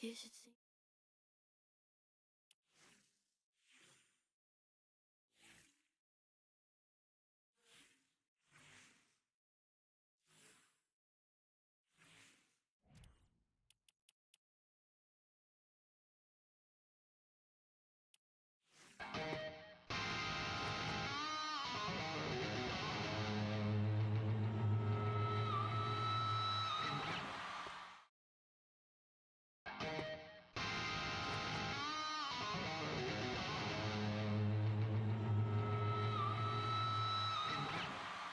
也许